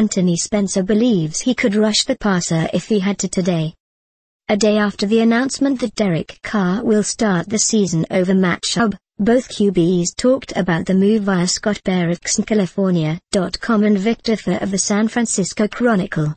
Anthony Spencer believes he could rush the passer if he had to today. A day after the announcement that Derek Carr will start the season over Matt Schaub, both QBs talked about the move via Scott Barrett's California.com and Vic Tafur of the San Francisco Chronicle.